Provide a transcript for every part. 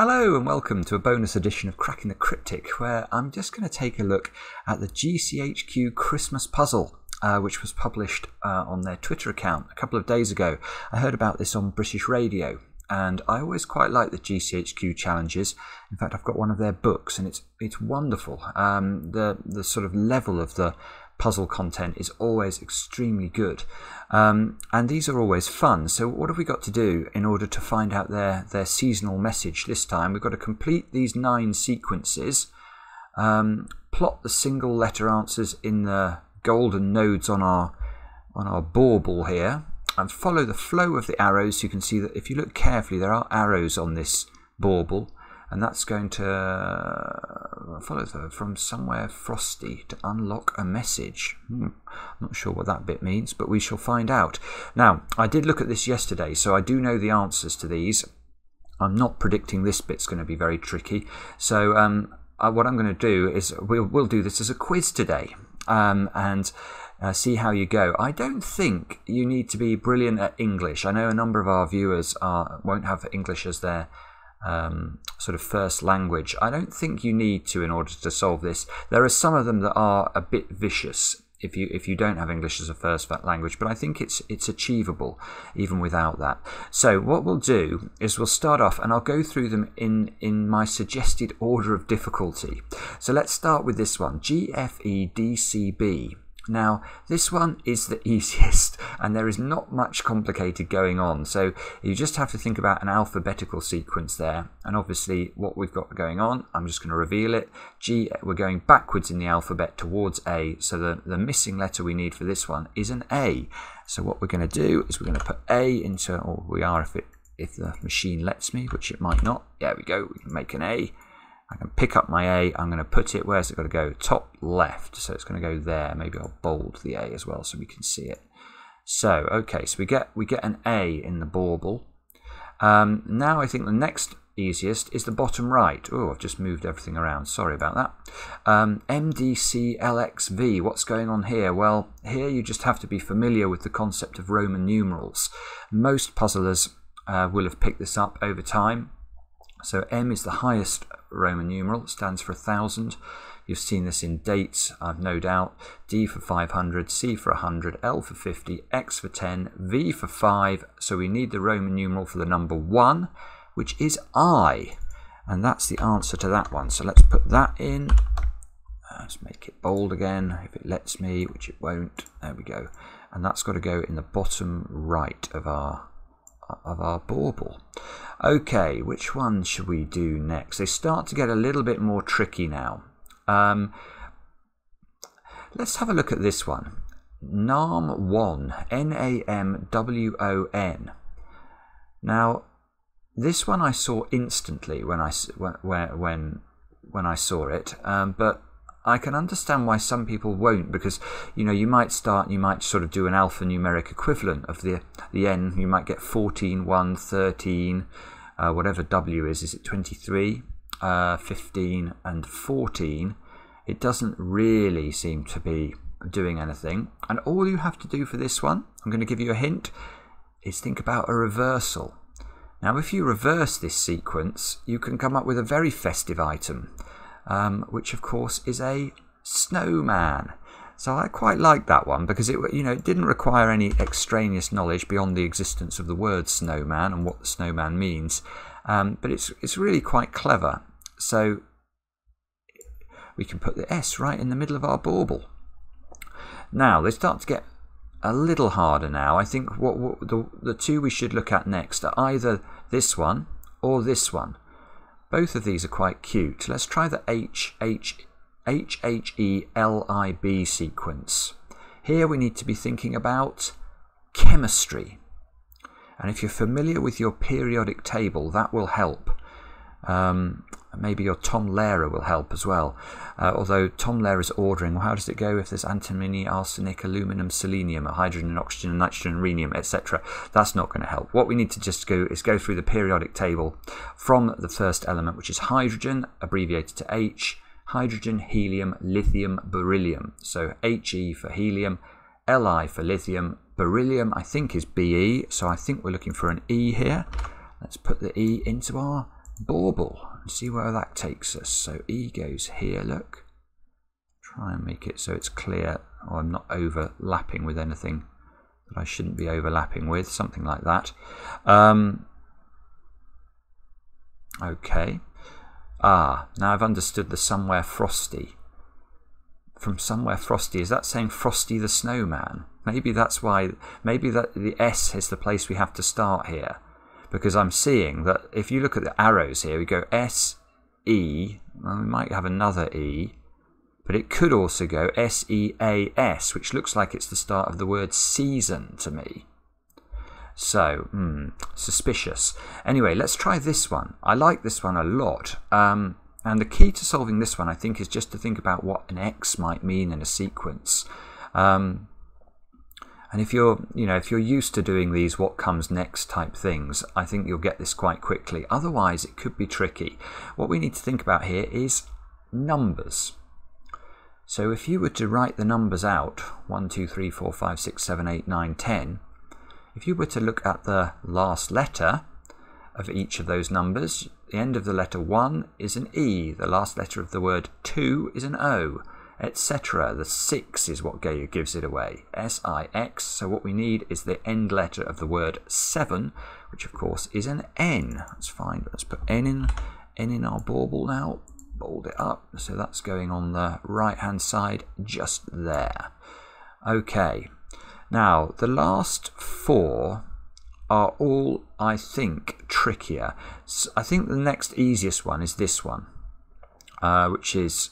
Hello and welcome to a bonus edition of Cracking the Cryptic, where I'm just going to take a look at the GCHQ Christmas puzzle, uh, which was published uh, on their Twitter account a couple of days ago. I heard about this on British radio, and I always quite like the GCHQ challenges. In fact, I've got one of their books, and it's it's wonderful. Um, the the sort of level of the puzzle content is always extremely good. Um, and these are always fun. So what have we got to do in order to find out their, their seasonal message this time? We've got to complete these nine sequences, um, plot the single letter answers in the golden nodes on our, on our bauble here, and follow the flow of the arrows. You can see that if you look carefully, there are arrows on this bauble and that's going to uh, follow from somewhere frosty to unlock a message. Hmm. I'm not sure what that bit means, but we shall find out. Now, I did look at this yesterday, so I do know the answers to these. I'm not predicting this bit's going to be very tricky. So, um, uh, what I'm going to do is we'll, we'll do this as a quiz today. Um, and uh, see how you go. I don't think you need to be brilliant at English. I know a number of our viewers are, won't have English as their um, sort of first language. I don't think you need to in order to solve this. There are some of them that are a bit vicious if you if you don't have English as a first language, but I think it's it's achievable even without that. So what we'll do is we'll start off and I'll go through them in in my suggested order of difficulty. So let's start with this one, GFEDCB. Now, this one is the easiest, and there is not much complicated going on. So you just have to think about an alphabetical sequence there. And obviously, what we've got going on, I'm just going to reveal it. G, we're going backwards in the alphabet towards A. So the, the missing letter we need for this one is an A. So what we're going to do is we're going to put A into, or we are if it if the machine lets me, which it might not. There we go. We can make an A. I can pick up my A, I'm going to put it, where's it got to go? Top left, so it's going to go there. Maybe I'll bold the A as well so we can see it. So, okay, so we get we get an A in the bauble. Um, now I think the next easiest is the bottom right. Oh, I've just moved everything around. Sorry about that. Um, MDCLXV, what's going on here? Well, here you just have to be familiar with the concept of Roman numerals. Most puzzlers uh, will have picked this up over time. So M is the highest Roman numeral, stands for 1000. You've seen this in dates, I've no doubt. D for 500, C for 100, L for 50, X for 10, V for 5. So we need the Roman numeral for the number 1, which is I. And that's the answer to that one. So let's put that in. Let's make it bold again, if it lets me, which it won't. There we go. And that's got to go in the bottom right of our of our bauble. Okay, which one should we do next? They start to get a little bit more tricky now. Um, let's have a look at this one. Namwon, N-A-M-W-O-N. Now, this one I saw instantly when I when when when I saw it, um, but I can understand why some people won't because you know you might start you might sort of do an alphanumeric equivalent of the the n. You might get 14 1 13 uh, whatever w is. Is it 23 uh, 15 and 14 it doesn't really seem to be doing anything. And all you have to do for this one I'm going to give you a hint is think about a reversal. Now if you reverse this sequence you can come up with a very festive item um, which of course is a snowman. So I quite like that one because it you know it didn't require any extraneous knowledge beyond the existence of the word snowman and what the snowman means. Um, but it's it's really quite clever. So we can put the S right in the middle of our bauble. Now they start to get a little harder now. I think what, what the the two we should look at next are either this one or this one. Both of these are quite cute. Let's try the H H H H E L I B sequence. Here we need to be thinking about chemistry. And if you're familiar with your periodic table, that will help. Um, maybe your Tom Lehrer will help as well. Uh, although Tom Lehrer is ordering, well, how does it go if there's antimony, arsenic, aluminum, selenium, hydrogen, oxygen, nitrogen, rhenium, etc.? That's not going to help. What we need to just go is go through the periodic table from the first element, which is hydrogen, abbreviated to H, hydrogen, helium, lithium, beryllium. So He for helium, Li for lithium, beryllium I think is Be, so I think we're looking for an E here. Let's put the E into our bauble and see where that takes us. So E goes here, look. Try and make it so it's clear or I'm not overlapping with anything that I shouldn't be overlapping with, something like that. Um, okay. Ah, now I've understood the somewhere frosty. From somewhere frosty, is that saying Frosty the Snowman? Maybe that's why, maybe that the S is the place we have to start here. Because I'm seeing that if you look at the arrows here, we go S, E, well, we might have another E, but it could also go S E A S, which looks like it's the start of the word season to me. So, hmm, suspicious. Anyway, let's try this one. I like this one a lot. Um, and the key to solving this one, I think, is just to think about what an X might mean in a sequence. Um, and if you're, you know, if you're used to doing these what comes next type things, I think you'll get this quite quickly. Otherwise, it could be tricky. What we need to think about here is numbers. So if you were to write the numbers out, 1, 2, 3, 4, 5, 6, 7, 8, 9, 10, if you were to look at the last letter of each of those numbers, the end of the letter 1 is an E, the last letter of the word 2 is an O, etc. The 6 is what gives it away, S-I-X. So what we need is the end letter of the word 7, which of course is an N. That's fine, let's put N in, N in our bauble now bold it up. So that's going on the right hand side just there. Okay, now the last four are all, I think, trickier. So I think the next easiest one is this one, uh, which is,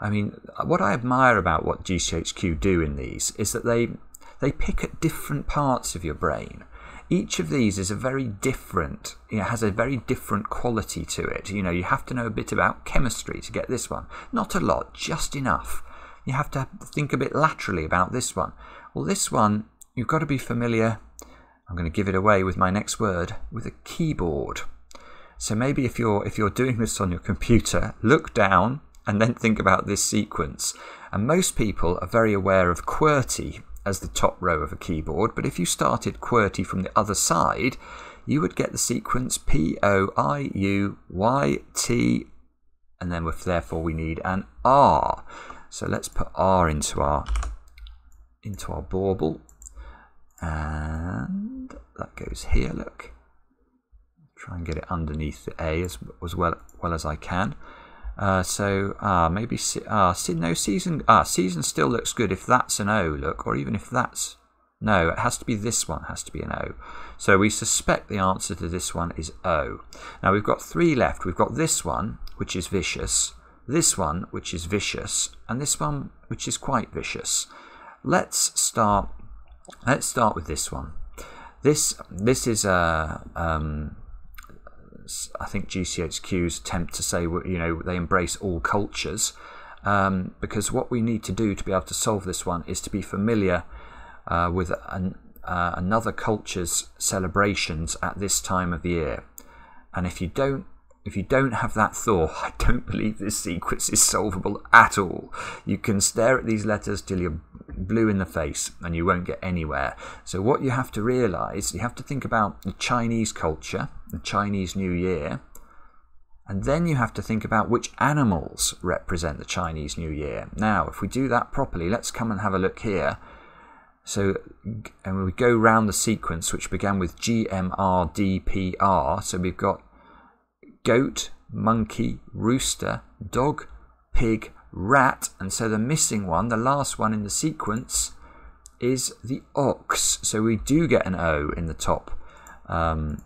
I mean, what I admire about what GCHQ do in these is that they they pick at different parts of your brain each of these is a very different, you know, has a very different quality to it. You know, you have to know a bit about chemistry to get this one. Not a lot, just enough. You have to think a bit laterally about this one. Well, this one, you've got to be familiar, I'm going to give it away with my next word, with a keyboard. So maybe if you're if you're doing this on your computer, look down and then think about this sequence. And most people are very aware of QWERTY as the top row of a keyboard, but if you started QWERTY from the other side, you would get the sequence P O I U Y T, and then therefore we need an R. So let's put R into our into our bauble, and that goes here. Look, try and get it underneath the A as, as well well as I can. Uh, so ah, maybe ah, no season ah season still looks good if that's an O look, or even if that's no, it has to be this one has to be an O. So we suspect the answer to this one is O. Now we've got three left. We've got this one which is vicious, this one which is vicious, and this one which is quite vicious. Let's start. Let's start with this one. This this is a um, I think GCHQ's attempt to say, you know, they embrace all cultures. Um, because what we need to do to be able to solve this one is to be familiar uh, with an, uh, another culture's celebrations at this time of year. And if you don't if you don't have that thought, I don't believe this sequence is solvable at all. You can stare at these letters till you're blue in the face and you won't get anywhere. So, what you have to realize, you have to think about the Chinese culture, the Chinese New Year, and then you have to think about which animals represent the Chinese New Year. Now, if we do that properly, let's come and have a look here. So, and we go round the sequence, which began with GMRDPR. So we've got goat, monkey, rooster, dog, pig, rat, and so the missing one, the last one in the sequence, is the ox. So we do get an O in the top, um,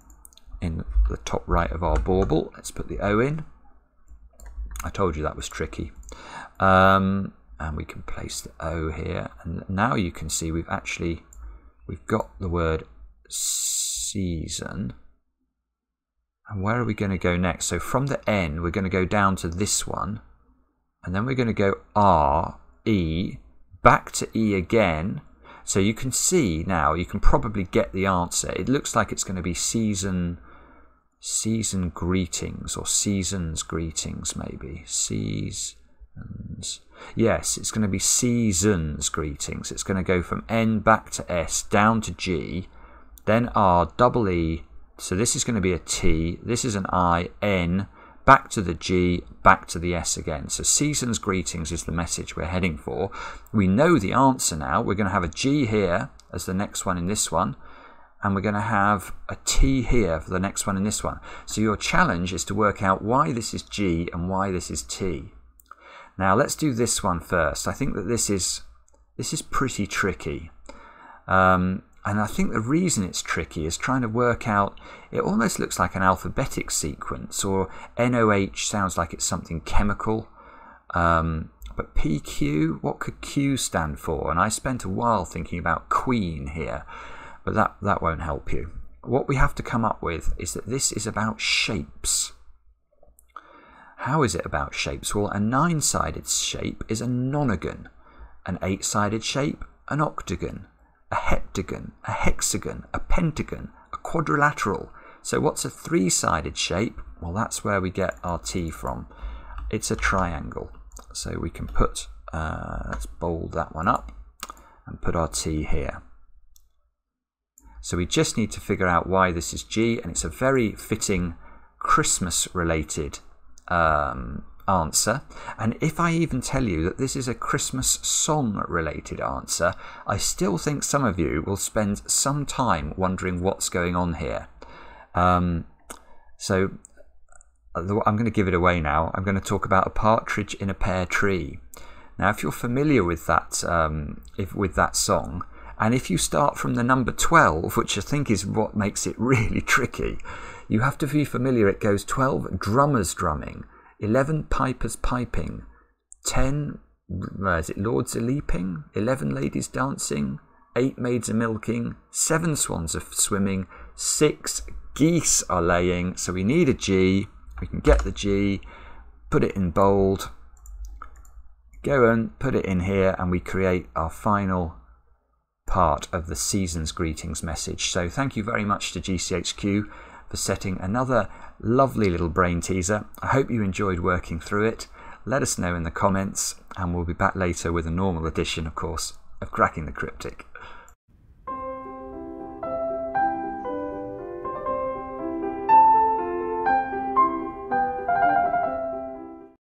in the top right of our bauble. Let's put the O in. I told you that was tricky. Um, and we can place the O here. And now you can see we've actually, we've got the word season. And where are we going to go next? So from the N, we're going to go down to this one. And then we're going to go R, E, back to E again. So you can see now, you can probably get the answer. It looks like it's going to be season, season greetings or seasons greetings maybe. Seasons. Yes, it's going to be seasons greetings. It's going to go from N back to S, down to G, then R, double E, So this is going to be a T, this is an I, N, back to the G, back to the S again. So season's greetings is the message we're heading for. We know the answer now. We're going to have a G here as the next one in this one. And we're going to have a T here for the next one in this one. So your challenge is to work out why this is G and why this is T. Now let's do this one first. I think that this is this is pretty tricky. Um, and I think the reason it's tricky is trying to work out, it almost looks like an alphabetic sequence, or NOH sounds like it's something chemical. Um, but PQ, what could Q stand for? And I spent a while thinking about Queen here, but that, that won't help you. What we have to come up with is that this is about shapes. How is it about shapes? Well, a nine sided shape is a nonagon, an eight sided shape, an octagon, a heptagon, a hexagon, a pentagon, a quadrilateral. So what's a three-sided shape? Well, that's where we get our T from. It's a triangle. So we can put, uh, let's bold that one up and put our T here. So we just need to figure out why this is G, and it's a very fitting Christmas-related um, answer. And if I even tell you that this is a Christmas song related answer, I still think some of you will spend some time wondering what's going on here. Um, so I'm going to give it away now. I'm going to talk about a partridge in a pear tree. Now, if you're familiar with that, um, if, with that song, and if you start from the number 12, which I think is what makes it really tricky, you have to be familiar. It goes 12 drummers drumming, 11 pipers piping, 10 uh, is it lords a leaping, 11 ladies dancing, 8 maids a milking, 7 swans are swimming, 6 geese are laying. So we need a G. We can get the G, put it in bold, go and put it in here, and we create our final part of the season's greetings message. So thank you very much to GCHQ for setting another lovely little brain teaser. I hope you enjoyed working through it. Let us know in the comments, and we'll be back later with a normal edition, of course, of Cracking the Cryptic.